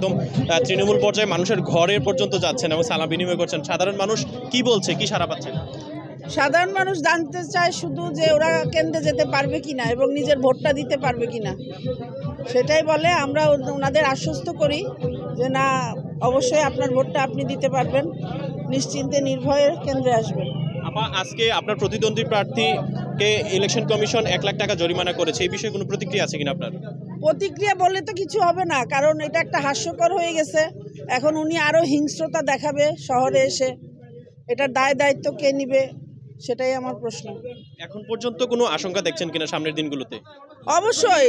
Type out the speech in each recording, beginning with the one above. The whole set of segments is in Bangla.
একদম তৃণমূল পর্যায়ে মানুষের ঘরের পর্যন্ত যাচ্ছেন এবং সালাম বিনিময় করছেন। সাধারণ মানুষ কি বলছে? কি সারা পাচ্ছে? সাধারণ মানুষ জানতে চায় শুধু যে ওরা কেন্দ্রে যেতে পারবে কিনা এবং নিজের ভোটটা দিতে পারবে কিনা সেটাই বলে আমরা ওনাদের আশ্বস্ত করি যে না অবশ্যই আপনার ভোটটা আপনি দিতে পারবেন। নিশ্চিন্তে নির্ভয়ে কেন্দ্রে আসবেন। আপা আজকে আপনার প্রতিদ্বন্দ্বী প্রার্থীকে ইলেকশন কমিশন এক লাখ টাকা জরিমানা করেছে। এই বিষয়ে কোনো প্রতিক্রিয়া আছে কিনা আপনার? প্রতিক্রিয়া বললে তো কিছু হবে না কারণ এটা একটা হাস্যকর হয়ে গেছে। এখন উনি আরও হিংস্রতা দেখাবে শহরে এসে। এটার দায় দায়িত্ব কে নিবে সেটাই আমার প্রশ্ন। এখন পর্যন্ত কোনো আশঙ্কা দেখছেন কিনা সামনের দিনগুলোতে? অবশ্যই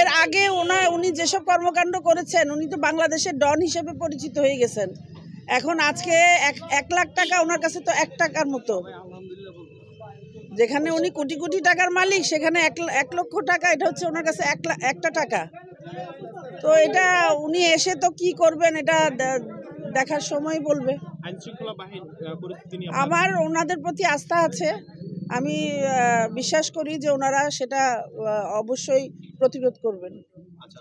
এর আগে ওনা উনি যেসব কর্মকাণ্ড করেছেন উনি তো বাংলাদেশের ডন হিসেবে পরিচিত হয়ে গেছেন। এখন আজকে এক এক লাখ টাকা ওনার কাছে তো এক টাকার মতো। যেখানে উনি কোটি কোটি টাকার মালিক সেখানে এক ল- এক লক্ষ টাকা এটা হচ্ছে ওনার কাছে এক লা- একটা টাকা। তো এটা উনি এসে তো কি করবেন এটা দেখার সময় বলবে। আমার ওনাদের প্রতি আস্থা আছে। আমি বিশ্বাস করি যে ওনারা সেটা অবশ্যই প্রতিরোধ করবেন। আচ্ছা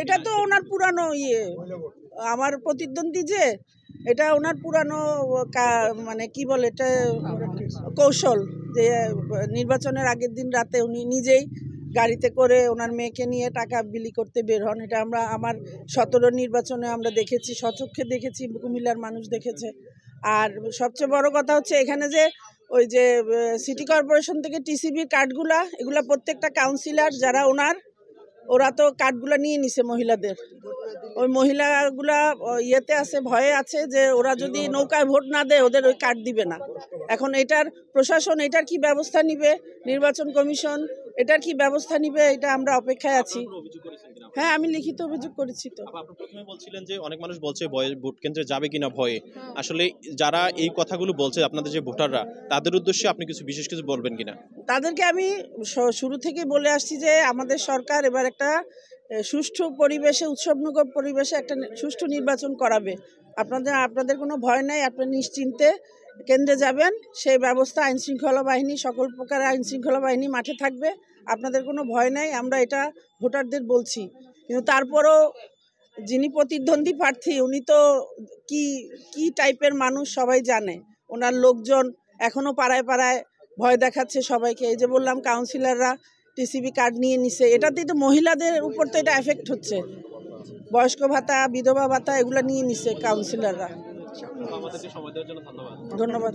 এটা তো ওনার পুরানো ইয়ে। আমার প্রতিদ্বন্দ্বী যে এটা ওনার পুরানো মানে কি বলে এটা, কৌশল যে, নির্বাচনের আগের দিন রাতে উনি নিজেই গাড়িতে করে ওনার মেয়েকে নিয়ে টাকা বিলি করতে বের হন। এটা আমরা, আমার সতেরো নির্বাচনে আমরা দেখেছি সচক্ষে দেখেছি, কুমিল্লার মানুষ দেখেছে। আর সবচেয়ে বড় কথা হচ্ছে এখানে যে, ওই যে সিটি কর্পোরেশন থেকে টিসিবির কার্ডগুলা, এগুলা প্রত্যেকটা কাউন্সিলর যারা ওনার ওরা তো কার্ডগুলো নিয়ে নিছে মহিলাদের। ওই মহিলাগুলা ইয়েতে আছে, ভয়ে আছে যে ওরা যদি নৌকায় ভোট না দেয়, ওদের ওই কার্ড দিবে না। এখন এটার প্রশাসন এটার কি ব্যবস্থা নিবে? নির্বাচন কমিশন এটার কি ব্যবস্থা নিবে? এটা আমরা অপেক্ষায় আছি। হ্যাঁ আমি লিখিত অভিযোগ করেছি তো। আপনি প্রথমে বলছিলেন যে অনেক মানুষ বলছে ভয়ে ভোট কেন্দ্রে যাবে কিনা ভয়ে। আসলে যারা এই কথাগুলো বলছে আপনাদের যে ভোটাররা তাদের উদ্দেশ্যে আপনি কিছু বিশেষ কিছু বলবেন কিনা? তাদেরকে আমি শুরু থেকে বলে আসছি যে আমাদের সরকার এবার একটা সুষ্ঠু পরিবেশে উৎসবনগর পরিবেশে একটা সুষ্ঠু নির্বাচন করাবে। আপনাদের আপনাদের কোনো ভয় নাই আপনারা নিশ্চিন্তে কেন্দ্রে যাবেন। সেই ব্যবস্থা আইন শৃঙ্খলা বাহিনী, সকল প্রকার আইন শৃঙ্খলা বাহিনী মাঠে থাকবে। আপনাদের কোনো ভয় নাই, আমরা এটা ভোটারদের বলছি। কিন্তু তারপরও যিনি প্রতিদ্বন্দ্বী প্রার্থী, উনি তো কি কি টাইপের মানুষ সবাই জানে। ওনার লোকজন এখনও পাড়ায় পাড়ায় ভয় দেখাচ্ছে সবাইকে। এই যে বললাম কাউন্সিলররা টিসিবি কার্ড নিয়ে নিছে। এটাতেই তো মহিলাদের উপর তো এটা এফেক্ট হচ্ছে। বয়স্ক ভাতা বিধবা ভাতা এগুলো নিয়ে নিছে কাউন্সিলররা ধন্যবাদ। ধন্যবাদ।